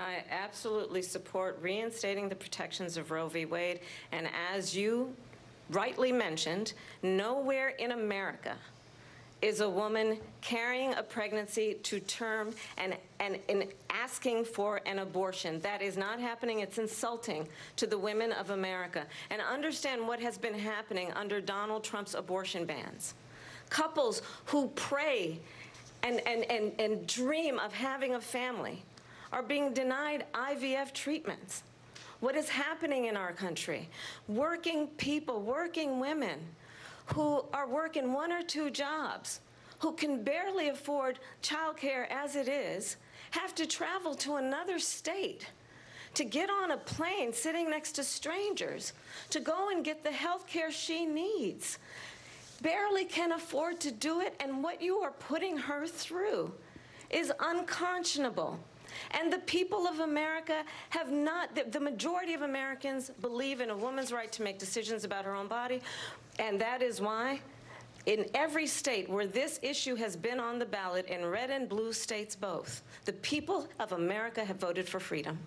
I absolutely support reinstating the protections of Roe v. Wade, and as you rightly mentioned, nowhere in America is a woman carrying a pregnancy to term and, and, and asking for an abortion. That is not happening. It's insulting to the women of America. And understand what has been happening under Donald Trump's abortion bans. Couples who pray and, and, and, and dream of having a family are being denied IVF treatments. What is happening in our country? Working people, working women who are working one or two jobs, who can barely afford childcare as it is, have to travel to another state to get on a plane sitting next to strangers to go and get the health care she needs. Barely can afford to do it, and what you are putting her through is unconscionable. And the people of America have not, the, the majority of Americans believe in a woman's right to make decisions about her own body, and that is why in every state where this issue has been on the ballot, in red and blue states both, the people of America have voted for freedom.